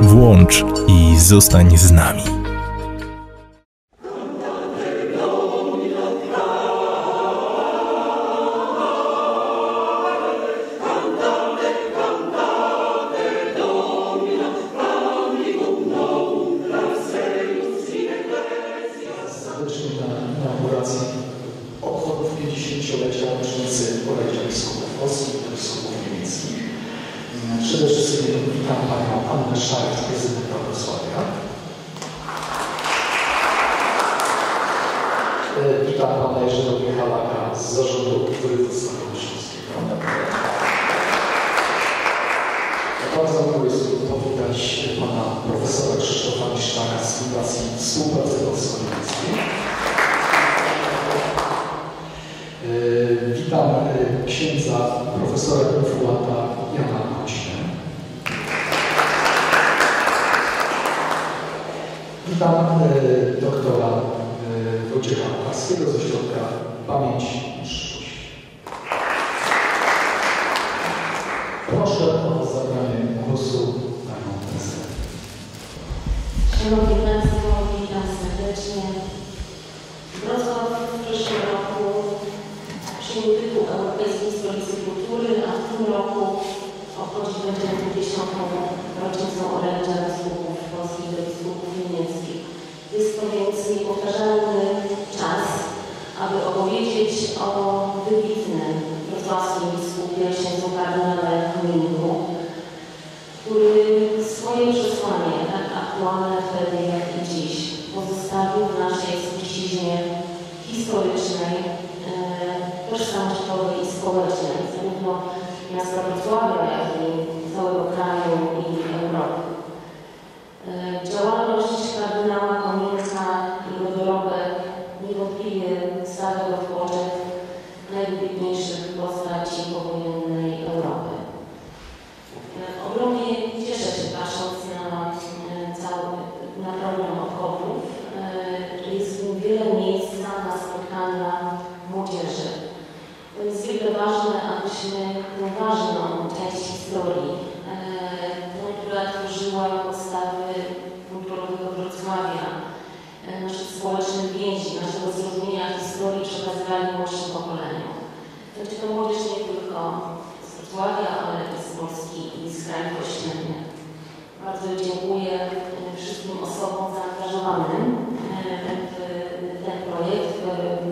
Włącz i zostań z nami. Of. Władza z Polski i z krajów ościennych. Bardzo dziękuję e, wszystkim osobom zaangażowanym e, w ten projekt. E,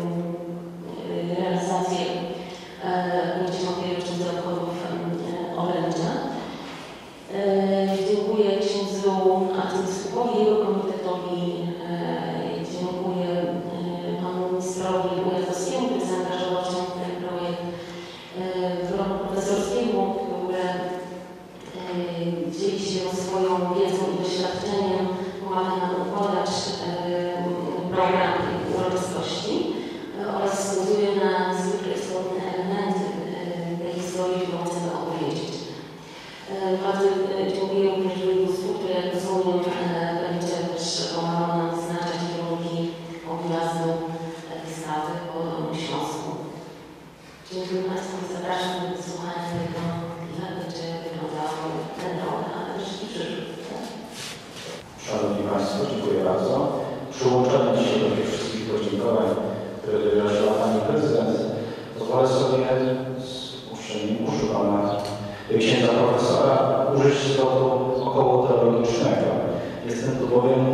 powiem,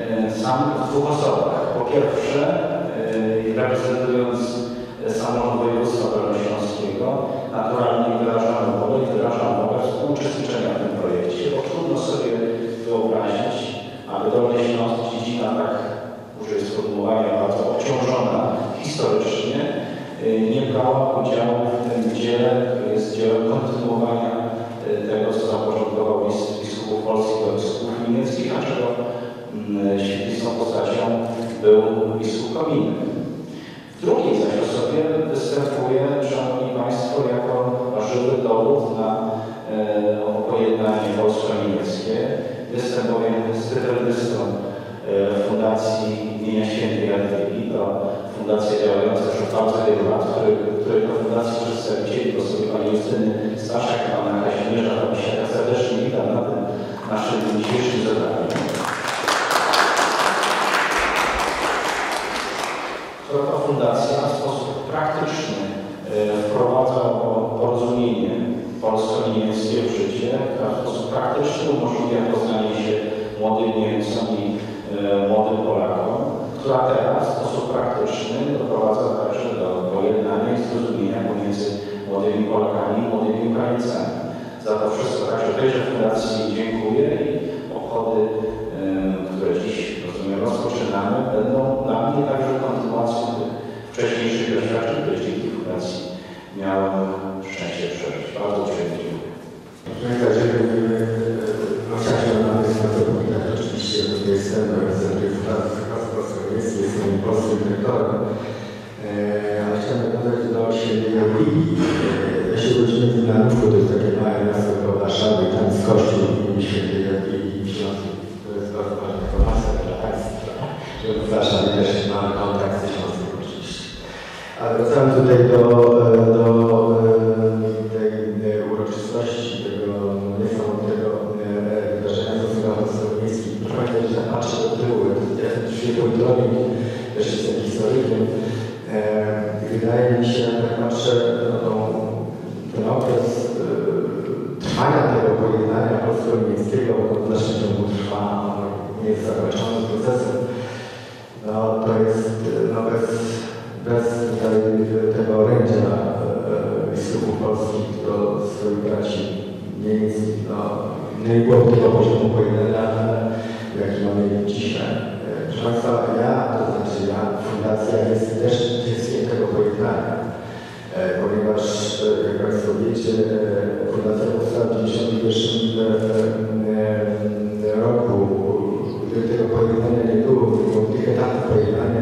e, sam w dwóch osobach. Po pierwsze, e, reprezentując samorząd województwa dolnośląskiego, naturalnie wyrażam wolę i wyrażam wolę współuczestniczenia w tym projekcie, bo trudno sobie wyobrazić, aby Dolny Śląsk, dziedzina tak, użyję sformułowania, bardzo obciążona historycznie, e, nie brała udziału w tym dziele, który jest dziełem kontynuowania tego, co zapoczątkował biskup polski, Niemieckiej, a czego mm, postacią był biskup Kominy. W drugiej zaś osobie występuje, Szanowni Państwo, jako żywy dowód na e, pojednanie polsko-niemieckie. Występuje z tytułystą e, Fundacji imienia Świętej Jadwigi, to fundacja działająca już od bardzo wielu lat, której to fundacji przedstawicieli po sobie pani Justyny Staszek, pana Kazimierza, tam się tak serdecznie witam na tym naszym dzisiejszym zebraniu. Kroka Fundacja w sposób praktyczny e, wprowadza porozumienie polsko-niemieckie w życie, która w sposób praktyczny umożliwia poznanie się młodym Niemcom i e, młodym Polakom, która teraz w sposób praktyczny doprowadza także do pojednania i zrozumienia pomiędzy młodymi Polakami i młodymi Ukraińcami. Za to wszystko także tejże fundacji dziękuję. さん、ち、えっと、nie jest no, nie było poziomu pojedynczego, jaki mamy dzisiaj. E, proszę Państwa, ja, to znaczy ja, fundacja jest też dzieckiem tego pojednania, e, ponieważ e, jak Państwo wiecie, fundacja powstała w 1991 roku. Gdyby tego pojednania nie było, nie było tych etapów pojednania,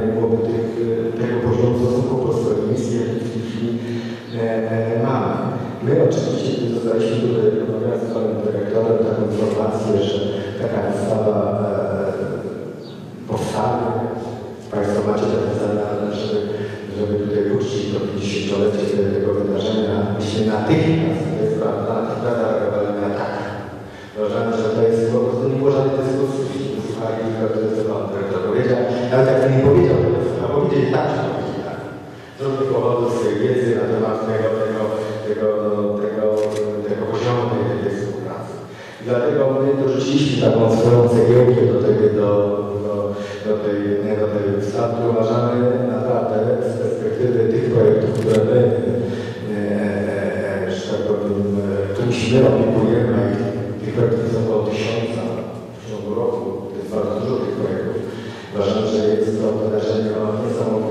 Dumnezeu,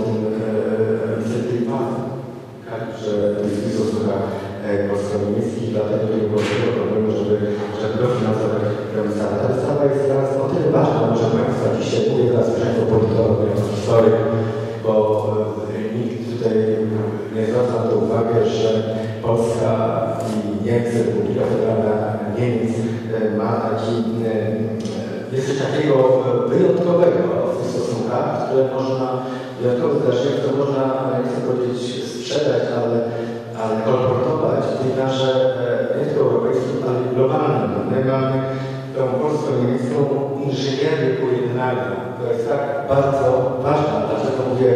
To jest tak bardzo ważne, dlaczego mówię,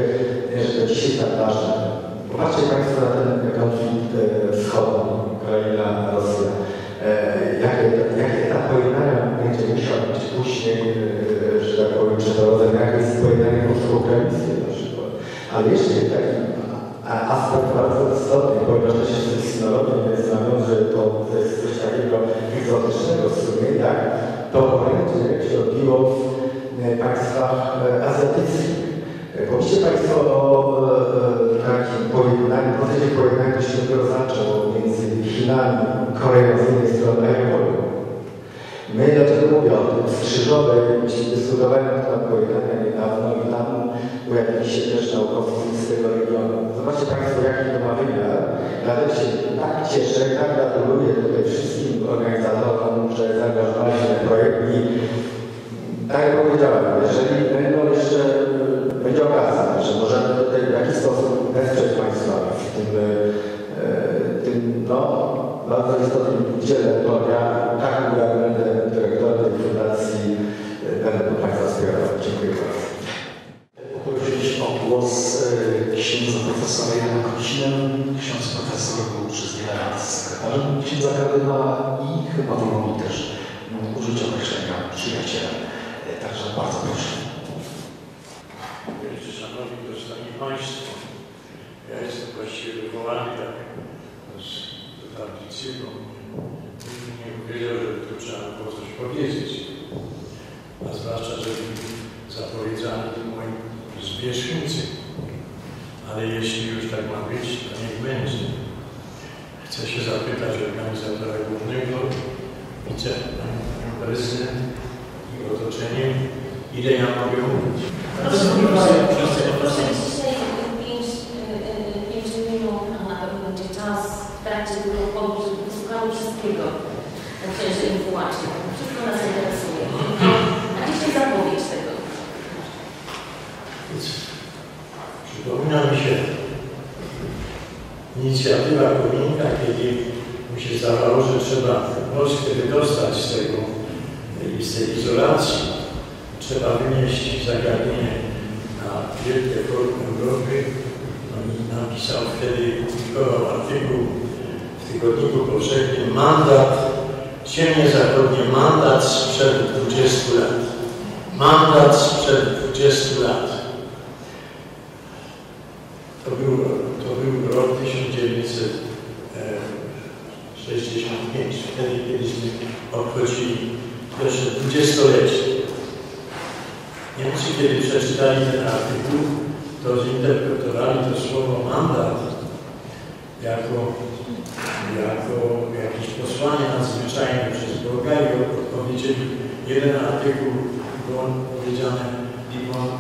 e, że dzisiaj tak ważne. Popatrzcie Państwo na ten konflikt e, wschodni, Ukraina, Rosja. E, jakie, jakie tam pojednania będzie musiał być później, że tak powiem, przeprowadzone, jakie jest pojednanie polsko-ukraińskie na przykład. Ale jeszcze taki pojednanie, procesie pojednania, to się dopiero zaczął między Chinami, Koreą z jednej strony, a Japonią. My dlaczego mówię o tym? Skrzyżowej dyskutowałem na temat pojednania niedawno i tam ujawili się też naukowcy z tego regionu. Zobaczcie Państwo, jaki to ma wymiar. Dlatego tak się tak cieszę, tak gratuluję tutaj wszystkim organizatorom, że zaangażowali się w projekt i tak jak powiedziałem, jeżeli będą jeszcze, będzie okazja, że możemy jaki sposób wesprzeć Państwa w tym, e, tym no, bardzo istotnym dziele dnia. Tak, ja będę dyrektorem tej fundacji, e, będę pod Państwa wspierał. Dziękuję bardzo. Poprosić o głos e, księdza profesora Jana Kocinem. Ksiądz profesor był przez wiele lat sekretarzem księdza kardynała i chyba w też użyć określenia przyjaciela. Także bardzo proszę. Państwo, ja jestem właściwie wywołany tak z tablicy, bo nie powiedział, że tu trzeba było coś powiedzieć. A zwłaszcza, że zapowiedziano to moi zwierzchnicy. Ale jeśli już tak ma być, to niech będzie. Chcę się zapytać organizatora głównego, wicepanią prezydent i otoczenie, ile ja mogę mówić. Proszę, proszę, proszę. Dzisiaj pięć, e, e, pięć minut, a na pewno będzie czas w trakcie tego pobytu, żeby wysłuchały wszystkiego. Księży tłumaczy. Wszystko nas interesuje. A dzisiaj zapowiedź tego. Przypomina mi się inicjatywa Kominka, kiedy mi się zdawało, że trzeba Polskę wydostać z tego i z tej izolacji. Trzeba wynieść zagadnienie na wielkie forum Europy. I napisał wtedy, publikował artykuł tygodniku powszechnym Mandat, ciemnie zachodnie, mandat sprzed 20 lat. Mandat sprzed 20 lat. To był, to był rok 1965, wtedy kiedyśmy obchodzili pierwsze dwudziestolecie. Niemcy, kiedy przeczytali ten artykuł, to zinterpretowali to słowo mandat jako, jako jakieś posłanie nadzwyczajne przez Boga i odpowiedzieli jeden artykuł, było powiedziane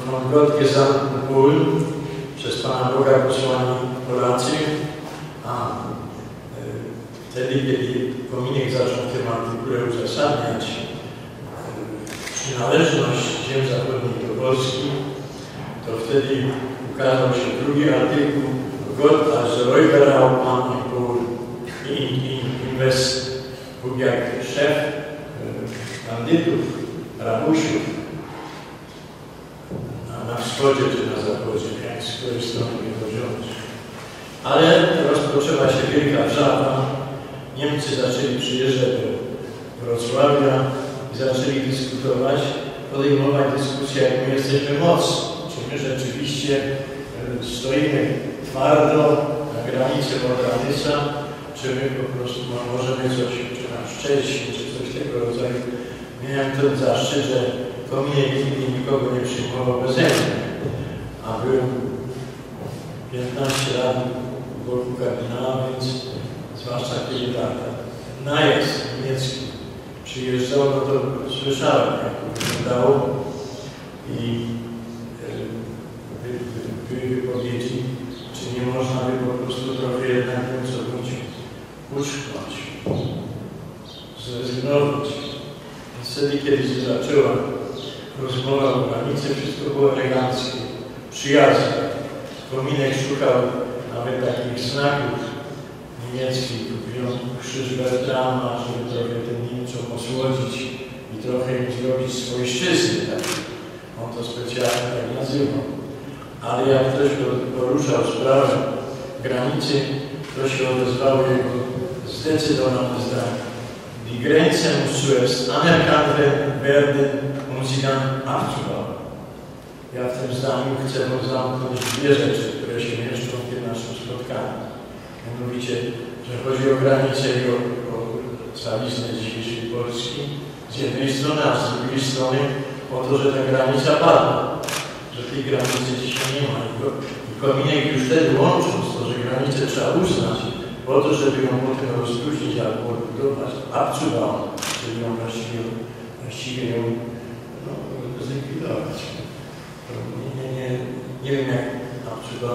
von Gott gesandten Polen, przez Pana Boga posłani Polacy, a e, wtedy, kiedy Kominek zaczął w tym artykule uzasadniać e, przynależność ziem zachodnich do Polski, to wtedy ukazał się drugi artykuł Gott als Räuberhauptmann in Polen in, in, West, był jak szef e, bandytów, rabusiów na, na wschodzie czy na zachodzie, jak z której strony to wziąć. Ale rozpoczęła się wielka wrzawa. Niemcy zaczęli przyjeżdżać do Wrocławia i zaczęli dyskutować, podejmować dyskusję, jak my jesteśmy mocni. Czy my rzeczywiście e, stoimy twardo na granicy Mordadysa, czy my po prostu no, możemy coś, czy nam szczęście, czy coś tego rodzaju. Miałem ten zaszczyt, że Kominek nigdy nikogo nie przyjmował beze mnie, a byłem 15 lat w boku kardynała, więc zwłaszcza kiedy tak najazd niemiecki przyjeżdżał, no to słyszałem, jak to wyglądało i były wypowiedzi, nie można by po prostu trochę jednak co bądź uszknąć, zrezygnować. Wtedy, kiedy się zaczęła rozmowa o granicy, wszystko było eleganckie, przyjazne. Kominek szukał nawet takich znaków niemieckich, kupiłem krzyż Bertrama, żeby trochę tym Niemcom osłodzić i trochę im zrobić swojszczyzny. Tak? On to specjalnie tak nazywał. Ale jak ktoś poruszał sprawę granicy, to się odezwało jego zdecydowane zdanie. Die Grenze muss zuerst anerkannt werden und sie dann abzubauen. Ja w tym zdaniu chcę zamknąć dwie rzeczy, które się mieszczą w tym naszym spotkaniu. Mianowicie, że chodzi o granicę i o, o caliznę dzisiejszej Polski z jednej strony, a z drugiej strony o to, że ta granica padła, że tej granicy dzisiaj nie ma. I Kominek już wtedy łącząc to, że granicę trzeba uznać, po to, żeby ją potem rozluźnić albo odbudować, absuwała, żeby ją właściwie, właściwie ją no, zlikwidować. Nie, nie, nie, nie wiem jak absuwa,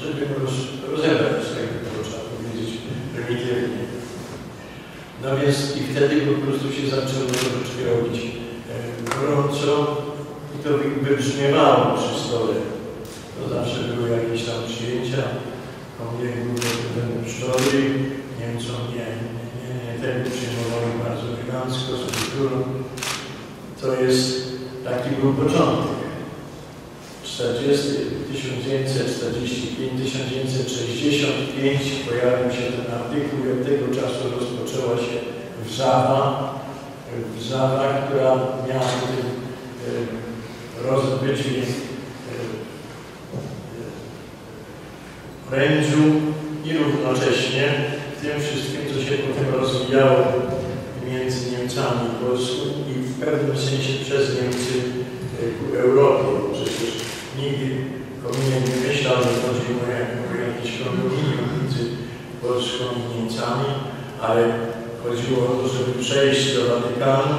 żeby ją roz, rozebrać z tego, co trzeba powiedzieć prymitywnie. No więc i wtedy po prostu się zaczęło troszeczkę robić e, gorąco to wybrzmiewało przy stole. To zawsze były jakieś tam przyjęcia, Kominek był ten pszczoły, Niemcom nie, nie, nie, tego przyjmowali bardzo elegancko, z kulturą. To jest, taki był początek. 40, 1945, 1965 pojawił się ten artykuł i od tego czasu rozpoczęła się Wrzawa, Wrzawa, która miała w tym rozbyciu orędziu i równocześnie w tym wszystkim, co się potem rozwijało między Niemcami i Polską i w pewnym sensie przez Niemcy ku Europie. Przecież nigdy Kominian nie myślał, że chodzi o jakieś kondominium między Polską i Niemcami, ale chodziło o to, żeby przejść do Watykanu,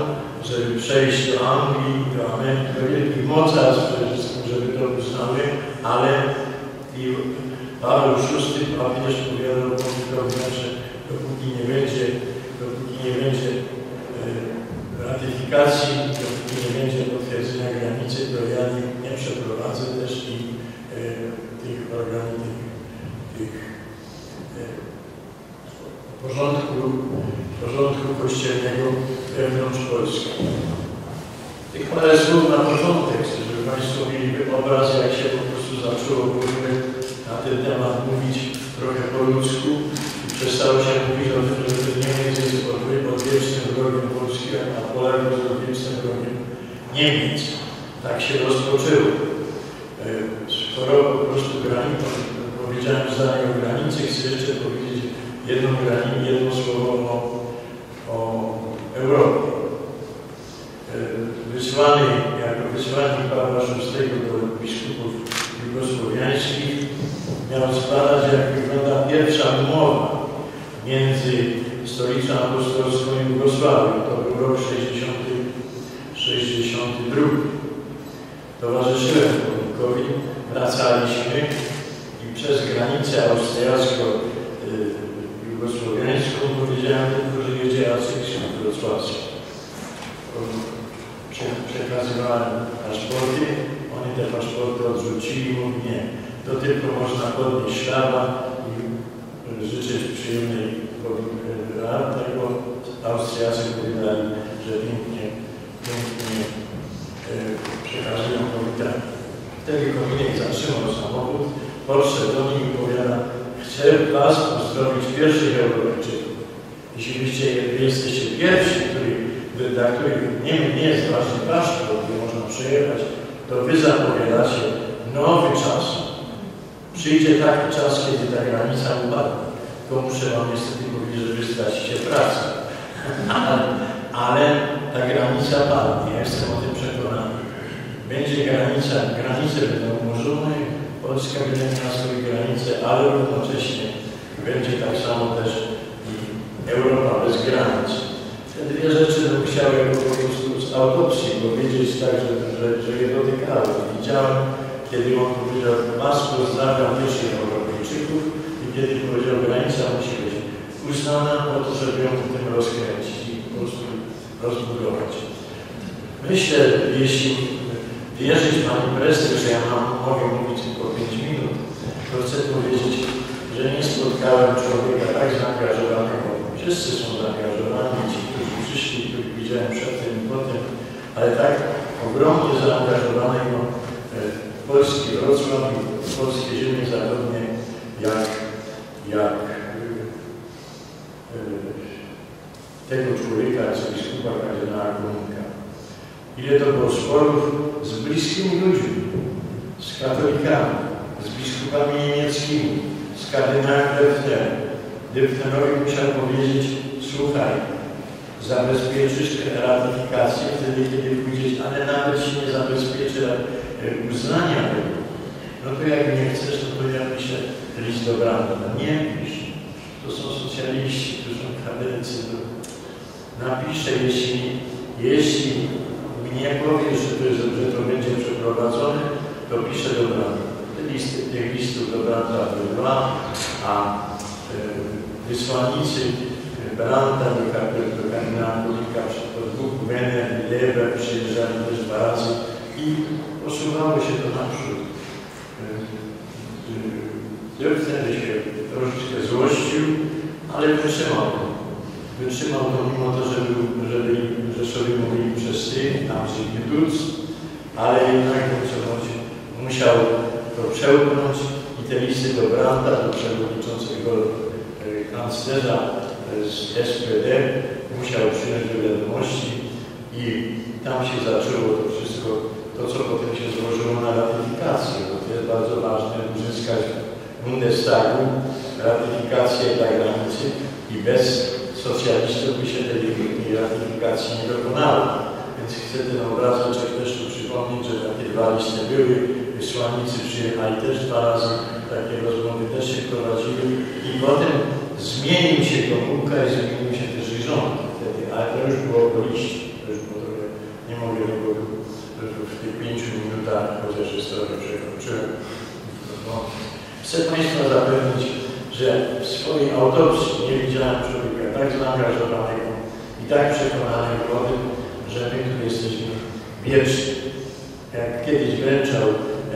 żeby przejść do Anglii, do Ameryki, do wielkich mocarstw przede wszystkim, żeby to uznały, ale i Paweł VI papież powiadał Polskowi, że dopóki nie będzie, dopóki nie będzie e, ratyfikacji, dopóki nie będzie potwierdzenia granicy, to ja nie, nie przeprowadzę też i e, tych organów, tych, tych e, porządku, porządku kościelnego wewnątrz Polski. Tych parę słów na początek, żeby Państwo mieli obraz, jak się po prostu zaczęło na ten temat mówić trochę po ludzku przestało się mówić o tym, że Niemiec jest odwiecznym wrogiem Polski, a Polak jest odwiecznym wrogiem Niemiec. Tak się rozpoczęło. E, skoro po prostu granicę, powiedziałem zdanie o granicy, chcę jeszcze powiedzieć jedną granicę, jedno słowo o, o Europie. E, wysłany, jako wysłannik Pawła VI do biskupów jugosłowiańskich miał zbadać, jak wygląda pierwsza umowa między stolicą apostolską i Jugosławią. To był rok 60, 62. Towarzyszyłem Polikowi, wracaliśmy i przez granicę austriacko-jugosłowiańską powiedziałem tylko, że jedzie arcybiskup wrocławski. Przekazywałem paszporty, oni te paszporty odrzucili, mówi nie, to tylko można podnieść szlaba i życzyć przyjemnej raty, bo Austriacy powiedzieli, że pięknie, pięknie e, przekazują powitanie. Wtedy kominek zatrzymał samochód, podszedł do nich i powiada, chcę Was pozdrowić pierwszych Europejczyków. Jeśli byście, jesteście pierwsi, który, dla nie, nie jest ważny paszport, gdzie można przejechać, to Wy zapowiadacie nowy czas. Przyjdzie taki czas, kiedy ta granica upadnie. Tylko muszę Wam niestety powiedzieć, że Wy stracicie pracę. Ale ta granica padnie, jestem o tym przekonany. Będzie granica, granice będą umorzone, Polska będzie miała swoje granice, ale równocześnie będzie tak samo też i Europa bez granic. Te dwie rzeczy bym jako po prostu z autopsji powiedzieć tak, że, że, że je dotykały. Widziałem, kiedy on powiedział, Was pozdrawiam pierwszych Europejczyków i kiedy powiedział, granica musi być uznana po to, żeby ją w tym rozkręcić i po prostu rozbudować. Myślę, jeśli wierzyć Pani Prezydent, że ja mam, mogę mówić tylko 5 minut, to chcę powiedzieć, że nie spotkałem człowieka tak zaangażowanego. Wszyscy są zaangażowani, ci, którzy przyszli, których widziałem przedtem i potem, ale tak ogromnie zaangażowanego e, polski Wrocław i polskie ziemie zachodnie, jak, jak e, tego człowieka, arcybiskupa kardynała Komunka. Ile to było sporów z bliskimi ludźmi, z katolikami, z biskupami niemieckimi, z kardynałem Defnerem. Defnerowi musiał powiedzieć, słuchaj, zabezpieczysz ratyfikację wtedy, kiedy pójdziesz, ale nawet się nie zabezpieczy uznania tego. No to jak nie chcesz, no to ja piszę list do Branda. Nie pisz. To są socjaliści, to są kadency. Napiszę, jeśli, jeśli nie powiesz, że to, że to będzie przeprowadzone, to piszę do Branda. Te listy, tych listów do były dwa, a e, wysłannicy Branda do, do kardynała Kulika od dwóch Wener i Lewe przyjeżdżali też dwa razy i posuwało się to naprzód. Dzień wtedy się troszeczkę złościł, ale wytrzymał to. Wytrzymał to mimo to, że, był, że, byli, sobie mówili przez ty, tam tuc, ale jednak musiał to przełknąć i te listy do Branda, do przewodniczącego kanclerza z SPD musiał przyjąć do wiadomości i tam się zaczęło to wszystko, to co potem się złożyło na ratyfikację, bo to jest bardzo ważne uzyskać Bundestagu ratyfikację dla granicy i bez socjalistów by się tej ratyfikacji nie dokonało. Więc chcę ten obrazek też tu przypomnieć, że takie dwa listy były, wysłannicy przyjechali też dwa razy, takie rozmowy też się prowadziły i potem zmienił się Gomułka i zmienił się też i rząd wtedy, ale to już było po liście, to już było trochę, nie mogę tego w tych pięciu minutach, chociaż jest trochę przekroczyłem. No, chcę Państwa zapewnić, że w swojej autopsji nie widziałem człowieka tak zaangażowanego i tak przekonanego o tym, że my tu jesteśmy wieczni. Jak kiedyś wręczał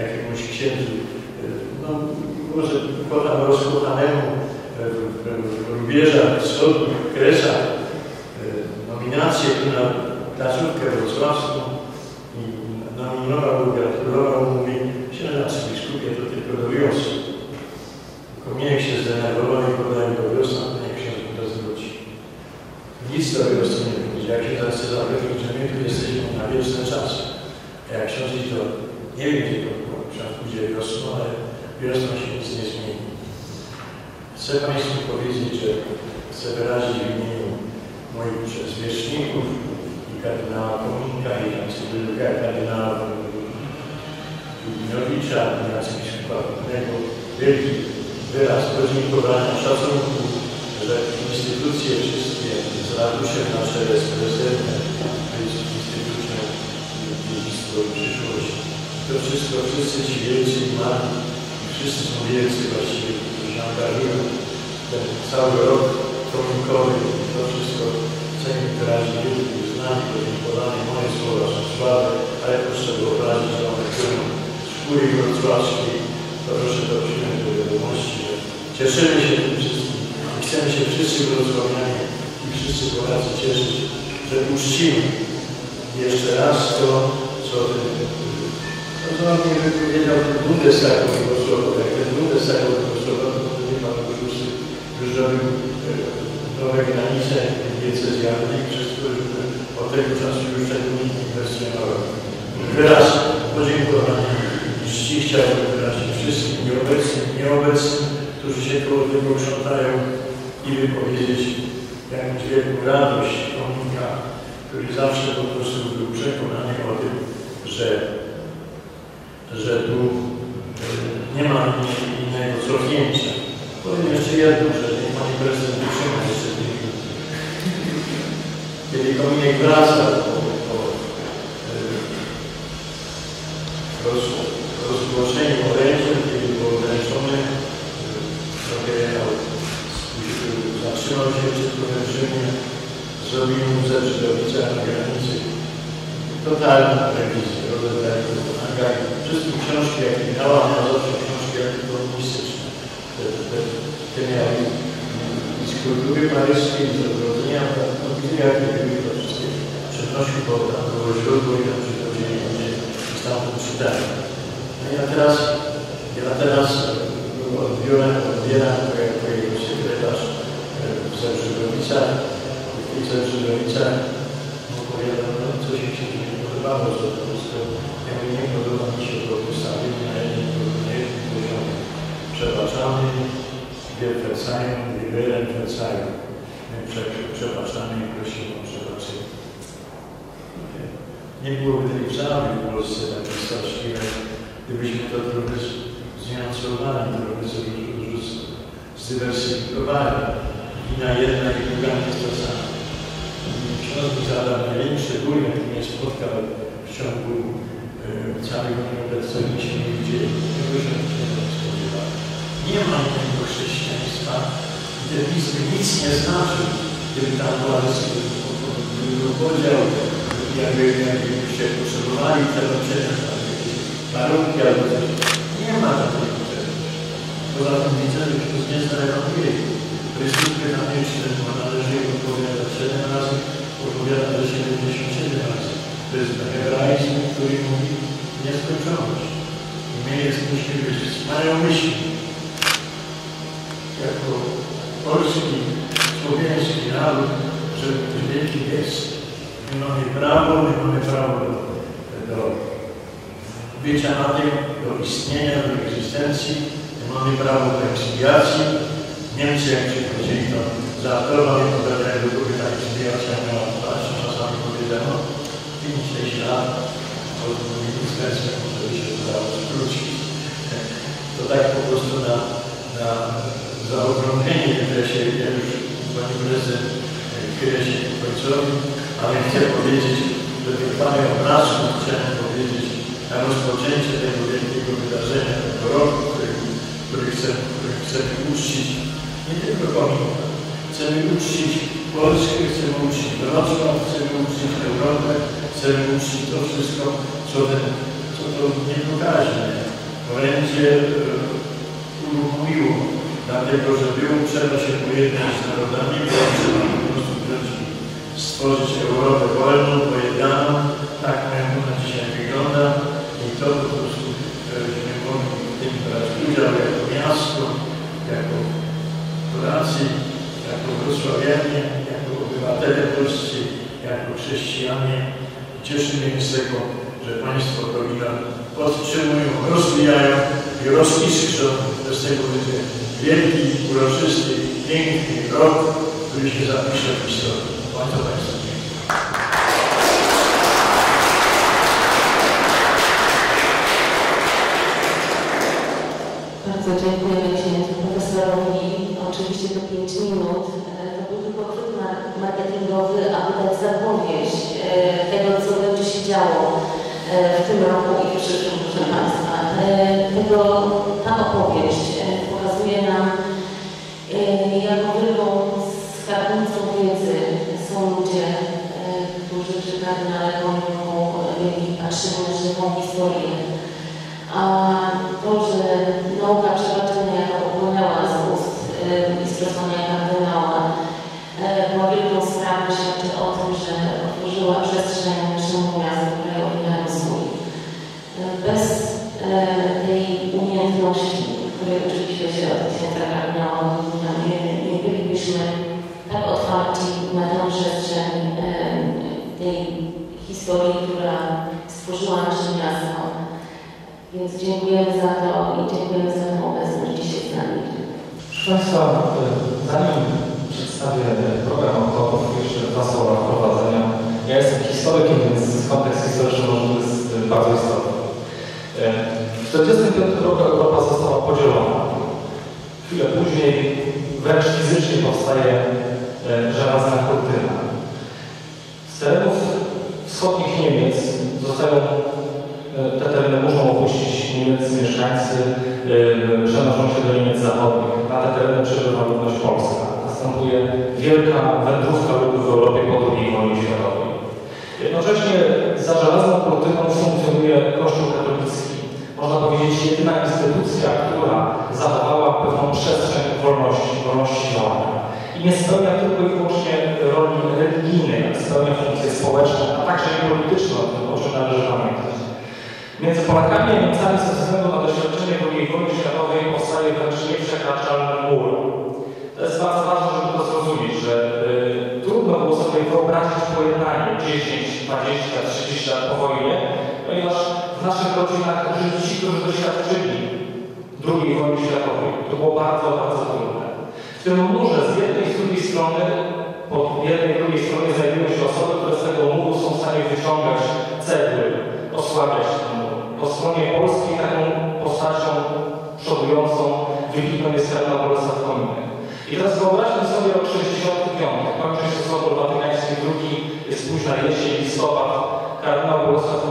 jakiemuś księdzu, no może kocham rozkochanemu w rubieżach wschodnich, kresach, nominację tu na placówkę wrocławską i nominował, gratulował, mówi, księżacy biskupie to tylko do wiosny. Kominek się zdenerwował i podaje do wiosna, to niech ksiądz mi to zwróci. Nic do wiosny nie będzie. Jak się chce zapewnić, że my tu jesteśmy na wieczne czasy. A jak ksiądz to nie wiem, gdzie to było, ksiądz pójdzie wiosną, ale wiosną się nic nie zmieni. Chcę Państwu powiedzieć, że chcę wyrazić w imieniu moich przezwierzchników i kardynała Kominka i arcybiskupa kardynała Dubinowicza i arcybiskupa Wodnego wielki wyraz podziękowania, szacunku, że instytucje wszystkie z ratuszem na czele z prezydentem, to jest instytucją dziedzictwo i przyszłość. To wszystko, wszyscy ci wielcy i mali, wszyscy są wielcy właściwie, którzy angażują ten cały rok komunikowy, to wszystko chcę mi wyrazić wielkie uznanie, podziękowanie, moje słowa są słabe, ale proszę wyobrazić, że one płyną z szkóry wrocławskiej, proszę to że cieszymy się tym wszystkim. I chcemy się wszyscy wrocławianie i wszyscy Polacy cieszyć, że uczcimy jeszcze raz to, co ten, mi wypowiedział ten Bundestagowy głosował, jak ten Bundestagowy głosował, to nie pan już, już robił nowe granice diecezjalne i wszystko już od tego czasu już nikt nie kwestionował. Wyraz podziękowania i czci chciałbym wyrazić wszystkim nieobecnym, nieobecnym, którzy się koło tego krzątają i wypowiedzieć jakąś wielką radość komunika, który zawsze po prostu był przekonany o tym, że, że tu nie ma innego cofnięcia. Powiem jeszcze jedno, że niech Pani Prezydent wytrzyma jeszcze. Kiedy kominek wraca po, po roz, rozgłoszeniu orędziem, kiedy było wręczone, trochę jechał, zatrzymał się przed Rzymie, zrobił mu ze Żydowica na granicy. Totalna rewizja, rozebrali go na Wszystkie książki, jakie miała, miała zawsze książki antykomunistyczne. Te, te, te miały z kultury paryskiej, z odrodzenia, no gdzie jakie były to wszystkie przenosił, bo tam było źródło i tam przychodzili ludzie i stamtąd czytali. No ja teraz, ja teraz odbiorę, odbieram to jako jego sekretarz w Zebrzydowicach, w tych Zebrzydowicach opowiadam, no coś mi się nie podobało, że po prostu ja mówię, nie podoba mi się to postawienie na jednym poziomie. Przebaczamy, wir wir werden verzeihen. My przebaczamy i prosimy o przebaczenie. Nie byłoby tej wrzawy w Polsce takiej straszliwej, gdybyśmy to trochę zniancowali, trochę zdywersyfikowali. Wina jedna i druga nie jest to samo. Ksiądz zadał największy ból, jaki mnie spotkał w ciągu nieobecności się nie widzieli. Tego się nie spodziewałem. Nie ma innego chrześcijaństwa, Izby nic nie znaczy, gdyby tam była gdyby podział, jakby, jakbyście potrzebowali tego przecież warunki albo. Nie ma takiego czegoś. Poza tym widzę, że Chrystus nie zna Ewangelii. Chrystus na wieczny, bo należy jego opowiadać 7 razy, opowiada do 77 razy. To jest hebraizm, który mówi nieskończoność. I my jesteśmy być wspaniałymi jako polski, słowiański naród że wielki jest. My mamy prawo, my mamy prawo do, do bycia na tym, do istnienia, do egzystencji. My mamy prawo do ekspiacji. Niemcy, jak się powiedzieli, to zaapelował do pewnego góry ta ekspiacja miała trwać, czasami powiedziano 5-6 lat, od ministerstwa, żeby się udało skrócić. To tak po prostu na, na zaokrąglenie, które się ja już Prezydent chwilę się końcowi, ale chcę powiedzieć, że tych parę obrazków chciałem powiedzieć na rozpoczęcie tego wielkiego wydarzenia, tego roku, który, który, chcę, który chcemy uczcić, nie tylko kominę. Chcemy uczcić Polskę, chcemy uczcić Wrocław, chcemy uczcić Europę, chcemy uczcić to wszystko, co, ten, co to niepokaźne orędzie uruchomiło, dlatego że trzeba się pojednać z narodami, było trzeba po prostu stworzyć Europę wolną, pojednaną, tak jak ona dzisiaj wygląda i to po prostu żebyśmy mogli w tym brać udział jako miasto, jako Polacy, jako wrocławianie, jako obywatele polscy, jako chrześcijanie. Cieszymy się z tego, że Państwo to podtrzymują, rozwijają i rozpiskrzą. Z tego będzie wielki, uroczysty, piękny rok, który się zapisze w historii. Bardzo Państwu dziękuję. Bardzo dziękujemy księdzu profesorowi. Oczywiście to 5 minut. E, To był tylko chwyt mar- marketingowy, aby dać zapowiedź e, tego, co będzie się działo e, w tym roku i w przyszłym, proszę Państwa. Tego, ta opowieść e, wielką skarbnicą wiedzy są ludzie, e, którzy przy kardynale Końcu mieli patrzyli na żywą historię. A to, że nauka przebaczenia, jaka popłynęła z ust y, i z przesłania kardynała, y, była wielką sprawą, świadczy o tym, że otworzyła przestrzeń naszemu miastu, krajowi na rozwój. Bez tej umiejętności, której oczywiście się od księdza kardynała bylibyśmy tak otwarci na tę przestrzeń tej historii, która stworzyła nasze miasto. Więc dziękujemy za to i dziękujemy za tę obecność dzisiaj z nami. Proszę Państwa, e, zanim przedstawię program autorów, jeszcze dwa słowa wprowadzenia. Ja jestem historykiem, więc kontekst historyczny może to jest bardzo istotny. E, W 1945 roku Europa została podzielona. Chwilę później wręcz fizycznie powstaje e, żelazna kurtyna. Z terenów wschodnich Niemiec zostają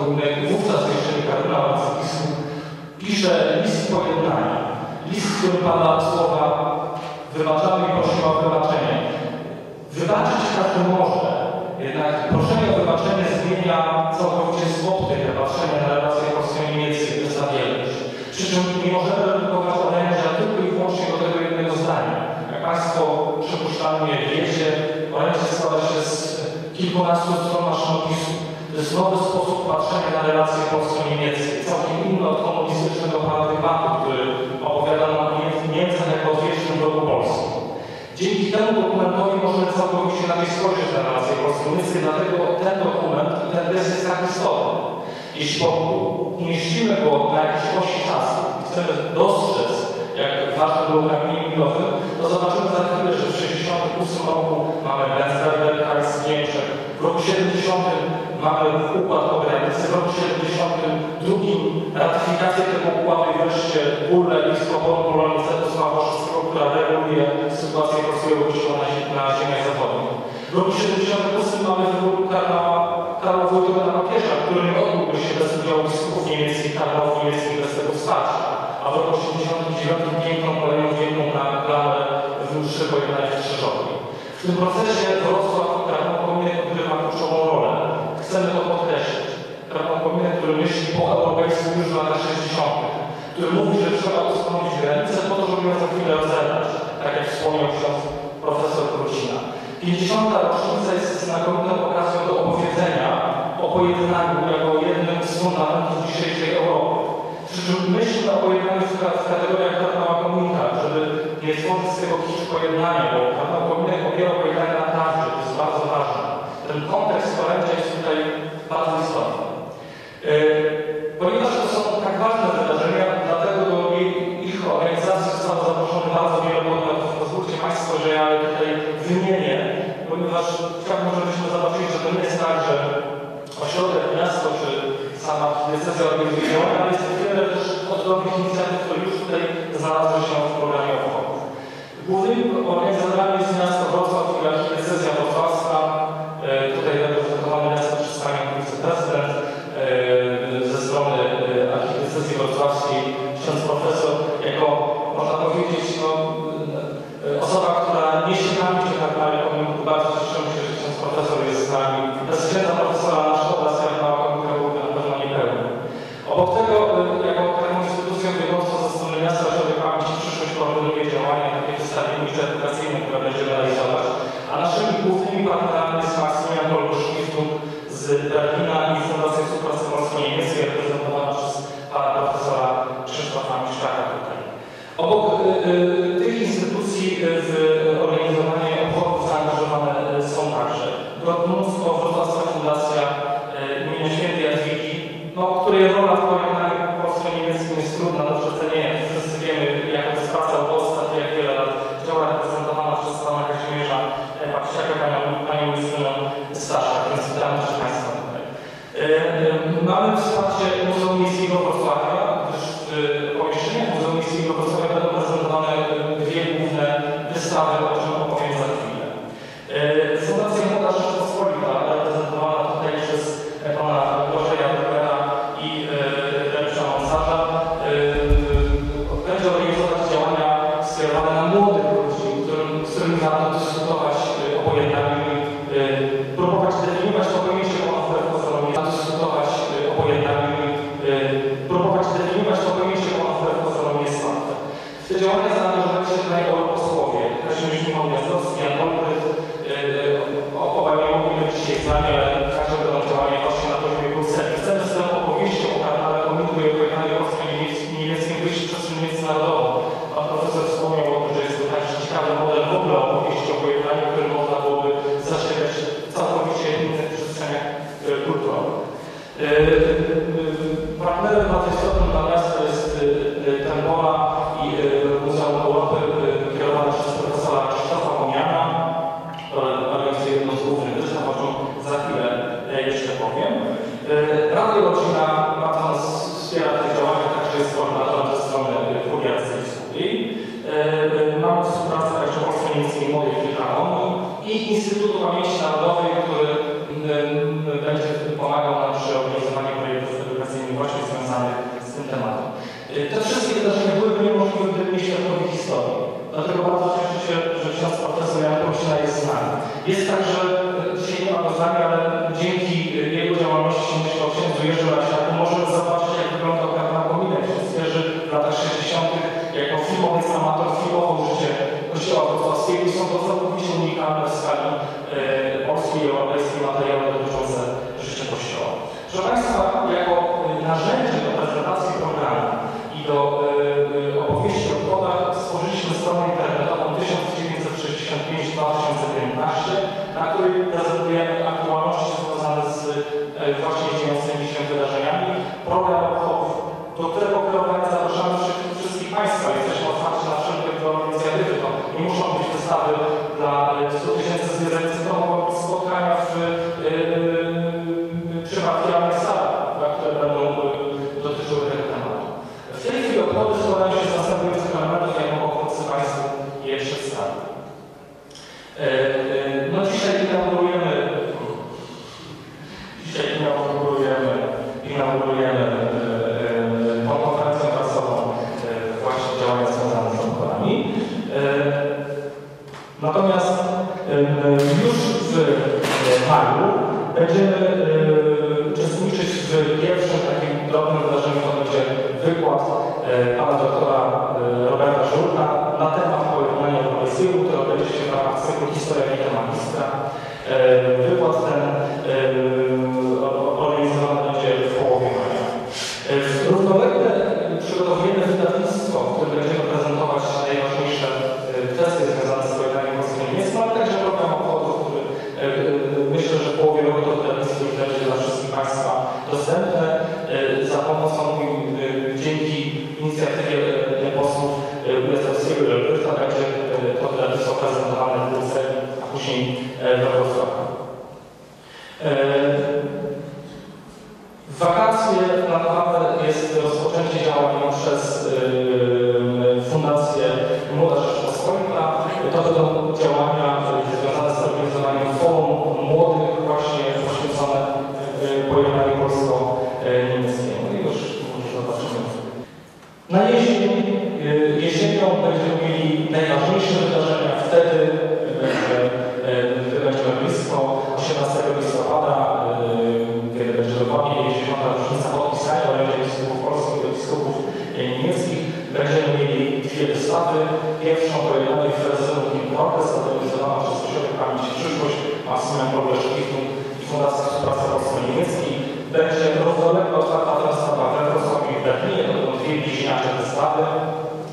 Kominek, wówczas jeszcze nie kardynał arcybiskup, pisze list pojednania. List, w którym pada słowa wybaczamy i prosimy o wybaczenie. Wybaczyć każdy może, jednak proszenie o wybaczenie zmienia całkowicie tego patrzenia na relacje polsko-niemieckie, to jest za wielkość. Przy czym nie możemy redukować orędzia tylko i wyłącznie do tego jednego zdania. Jak Państwo przypuszczalnie wiecie, orędzie składa się z kilkunastu stron maszynopisu. To jest nowy sposób patrzenia na relacje polsko-niemieckie, całkiem inny od komunistycznego paradygmatu, który opowiada nam o Niemcach jako odwiecznym wrogu Polski. Dzięki temu dokumentowi możemy całkowicie inaczej spojrzeć na relacje polsko-niemieckie, dlatego ten dokument i ten test jest tak istotny. Jeśli umieścimy go na jakiejś osi czasu i chcemy dostrzec, jak ważny był kamień milowy, to zobaczymy za chwilę, że w 68 roku mamy Węzler, Berkajs, Niemczech, w roku 70 mamy układ o granicy. W roku 72 ratyfikację tego układu i wreszcie ulę i swobodną rolnictwo Sławoszyckiego, która reguluje sytuację polskiego kościoła na, na ziemiach zachodnich. W roku 78 mamy wybór Karla, Karla Wojtyła na papieża, który nie odbyłby się bez udziału biskupów niemieckich, kardynałów niemieckich bez tego wsparcia. A w roku 89 piękną kolejną wielką klamę w mszy pojednania w Krzyżowej. W tym procesie Wrocław Krakow odgrywa kluczową rolę chcemy to podkreślić. Taką kominę, który myśli po europejsku już w latach 60., który mówi, że trzeba ustanowić granicę po to, żeby ją za chwilę rozebrać, tak jak wspomniał ksiądz profesor Krucina. 50. rocznica jest znakomitą okazją do opowiedzenia o pojednaniu jako jednym z fundamentów dzisiejszej Europy. Przy czym myśl o pojednaniu w kategoriach Karnała Komunika, żeby nie tworzyć z tego pojednania, bo Karnał Komunik opiera pojednanie na prawdzie, to jest bardzo ważne ten kontekst orędzia jest tutaj bardzo istotny. E,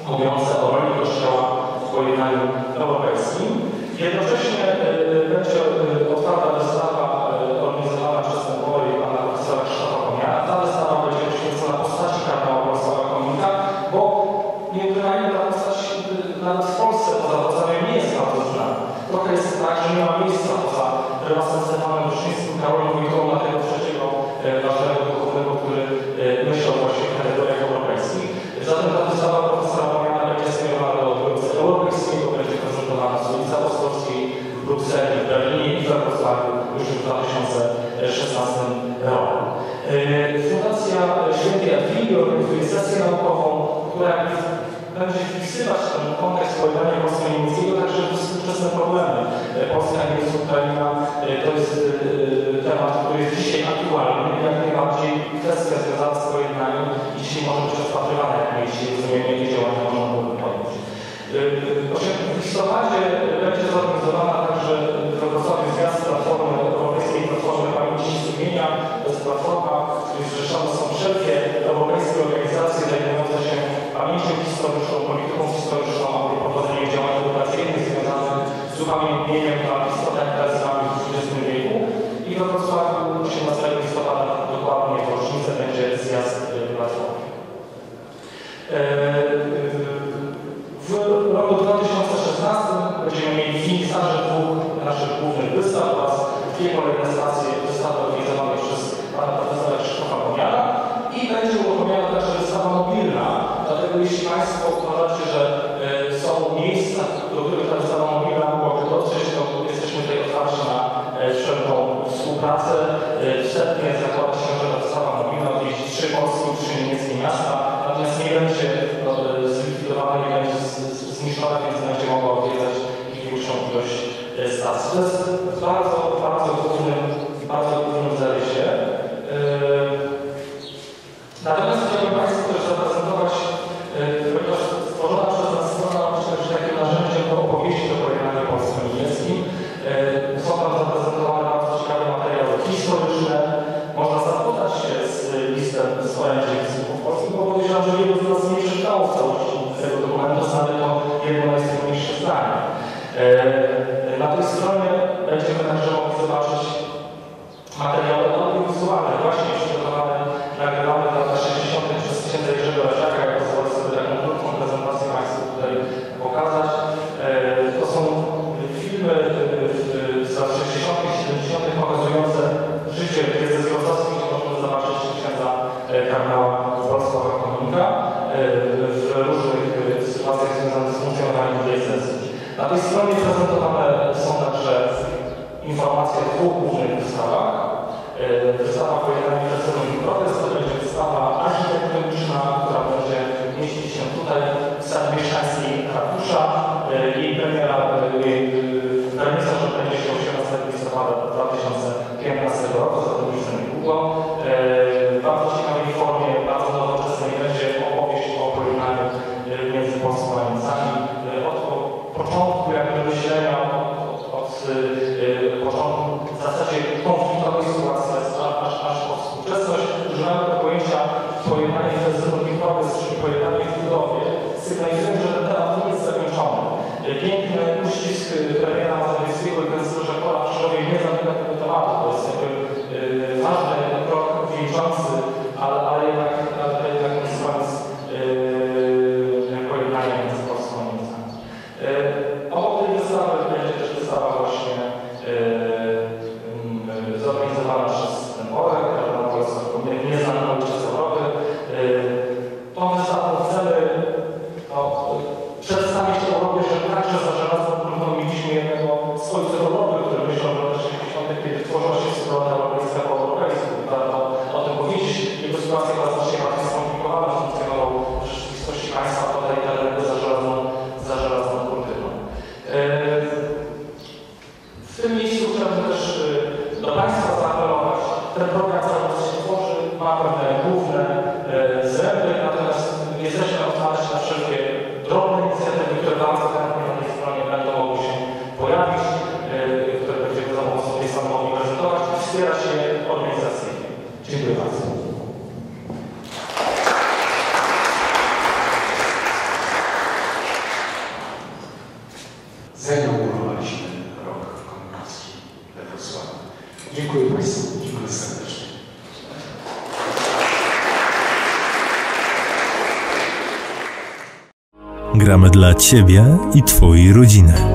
mówiące o roli Kościoła w pojednaniu europejskim. Jednocześnie e, e, będzie e, otwarta wystawa upon the man God dla Ciebie i Twojej rodziny.